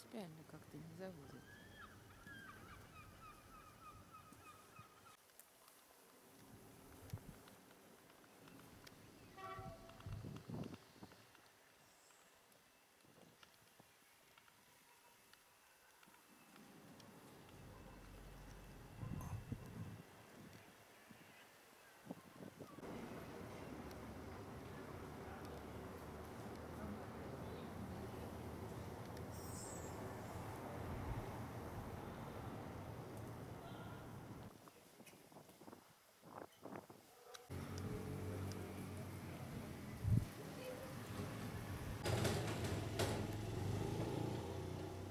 принципиально как-то не заводит.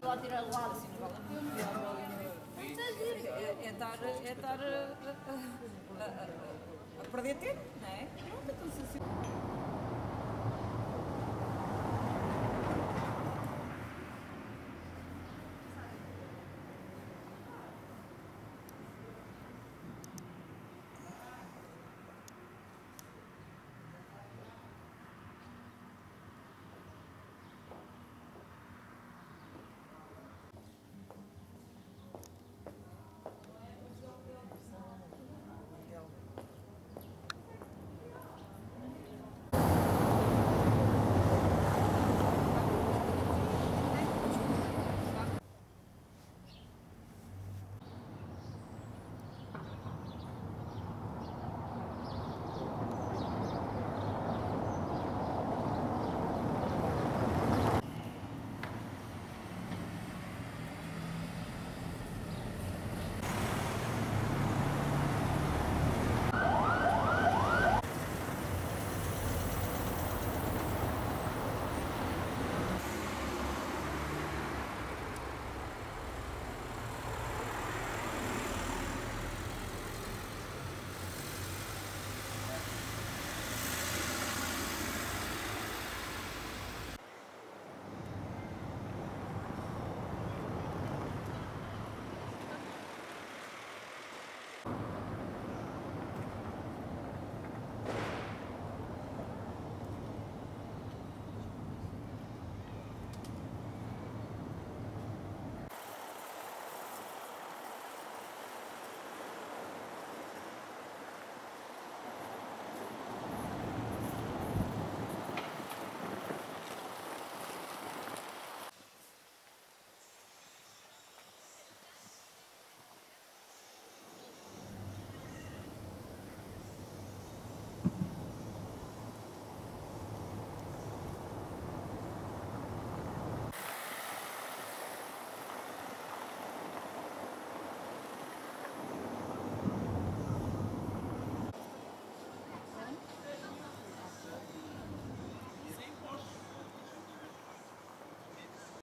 Do lado, assim, a pena. É, é estar, é estar a, a, a, a, perder tempo, não é? Então.